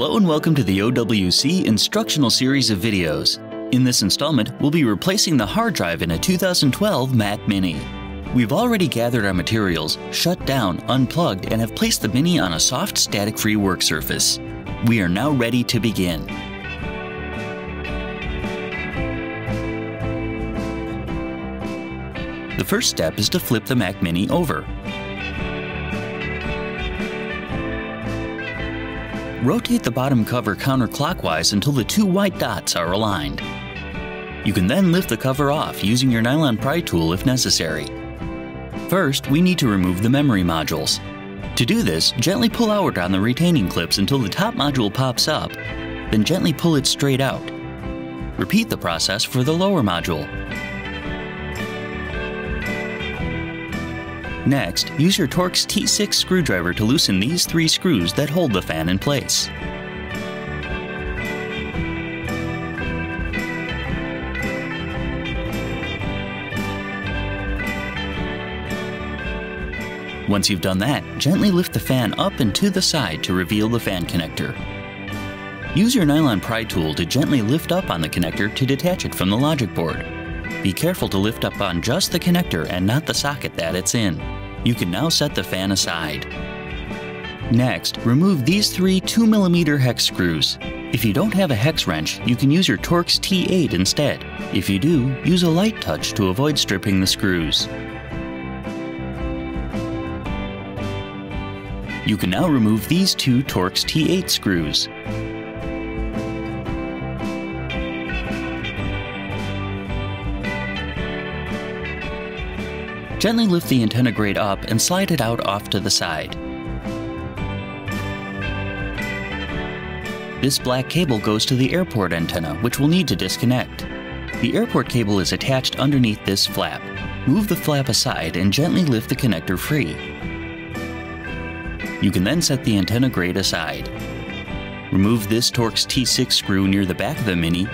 Hello and welcome to the OWC instructional series of videos. In this installment, we'll be replacing the hard drive in a 2012 Mac Mini. We've already gathered our materials, shut down, unplugged, and have placed the Mini on a soft static-free work surface. We are now ready to begin. The first step is to flip the Mac Mini over. Rotate the bottom cover counterclockwise until the two white dots are aligned. You can then lift the cover off using your nylon pry tool if necessary. First, we need to remove the memory modules. To do this, gently pull outward on the retaining clips until the top module pops up, then gently pull it straight out. Repeat the process for the lower module. Next, use your Torx T6 screwdriver to loosen these three screws that hold the fan in place. Once you've done that, gently lift the fan up and to the side to reveal the fan connector. Use your nylon pry tool to gently lift up on the connector to detach it from the logic board. Be careful to lift up on just the connector and not the socket that it's in. You can now set the fan aside. Next, remove these three 2mm hex screws. If you don't have a hex wrench, you can use your Torx T8 instead. If you do, use a light touch to avoid stripping the screws. You can now remove these two Torx T8 screws. Gently lift the antenna grate up and slide it out off to the side. This black cable goes to the airport antenna, which we'll need to disconnect. The airport cable is attached underneath this flap. Move the flap aside and gently lift the connector free. You can then set the antenna grate aside. Remove this Torx T6 screw near the back of the Mini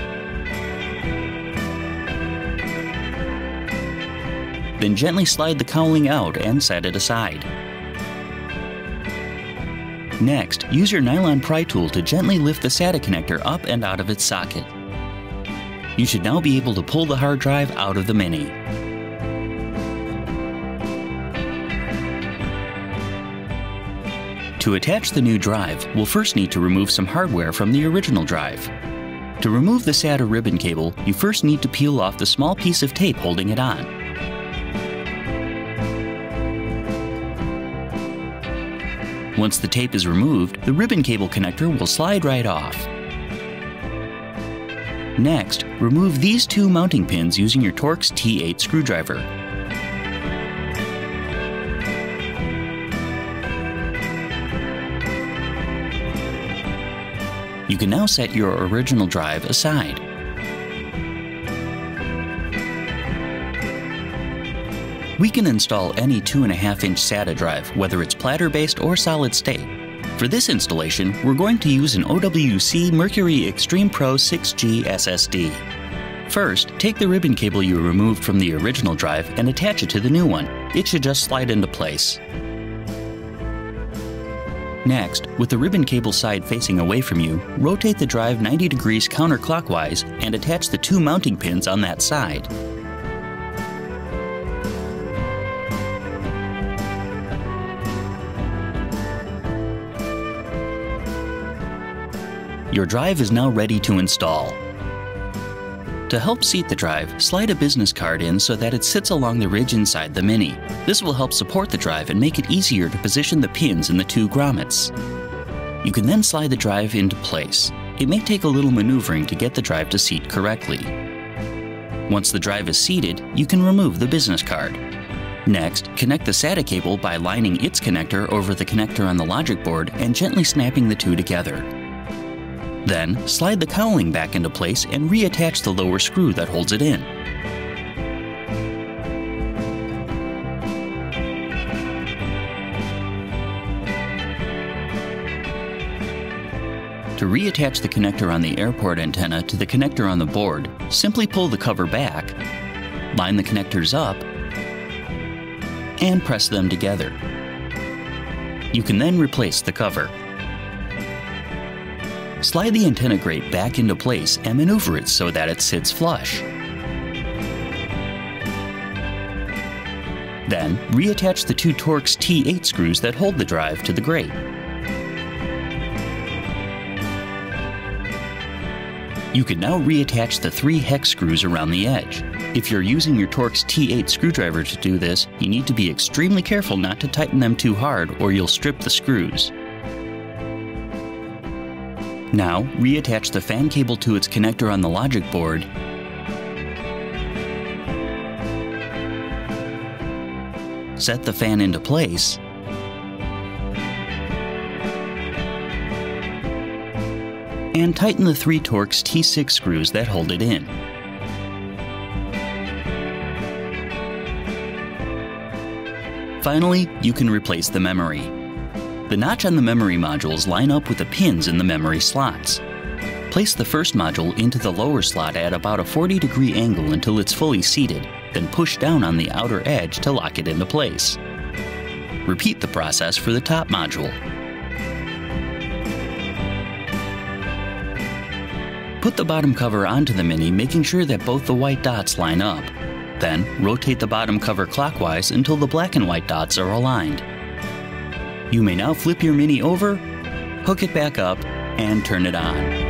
then gently slide the cowling out and set it aside. Next, use your nylon pry tool to gently lift the SATA connector up and out of its socket. You should now be able to pull the hard drive out of the Mini. To attach the new drive, we'll first need to remove some hardware from the original drive. To remove the SATA ribbon cable, you first need to peel off the small piece of tape holding it on. Once the tape is removed, the ribbon cable connector will slide right off. Next, remove these two mounting pins using your Torx T8 screwdriver. You can now set your original drive aside. We can install any 2.5 inch SATA drive, whether it's platter based or solid state. For this installation, we're going to use an OWC Mercury Extreme Pro 6G SSD. First, take the ribbon cable you removed from the original drive and attach it to the new one. It should just slide into place. Next, with the ribbon cable side facing away from you, rotate the drive 90 degrees counterclockwise and attach the two mounting pins on that side. Your drive is now ready to install. To help seat the drive, slide a business card in so that it sits along the ridge inside the Mini. This will help support the drive and make it easier to position the pins in the two grommets. You can then slide the drive into place. It may take a little maneuvering to get the drive to seat correctly. Once the drive is seated, you can remove the business card. Next, connect the SATA cable by lining its connector over the connector on the logic board and gently snapping the two together. Then, slide the cowling back into place and reattach the lower screw that holds it in. To reattach the connector on the airport antenna to the connector on the board, simply pull the cover back, line the connectors up, and press them together. You can then replace the cover. Slide the antenna grate back into place and maneuver it so that it sits flush. Then, reattach the two Torx T8 screws that hold the drive to the grate. You can now reattach the three hex screws around the edge. If you're using your Torx T8 screwdriver to do this, you need to be extremely careful not to tighten them too hard or you'll strip the screws. Now, reattach the fan cable to its connector on the logic board set the fan into place, and tighten the three Torx T6 screws that hold it in. Finally, you can replace the memory. The notch on the memory modules line up with the pins in the memory slots. Place the first module into the lower slot at about a 40 degree angle until it's fully seated, then push down on the outer edge to lock it into place. Repeat the process for the top module. Put the bottom cover onto the Mini, making sure that both the white dots line up. Then, rotate the bottom cover clockwise until the black and white dots are aligned. You may now flip your Mini over, hook it back up, and turn it on.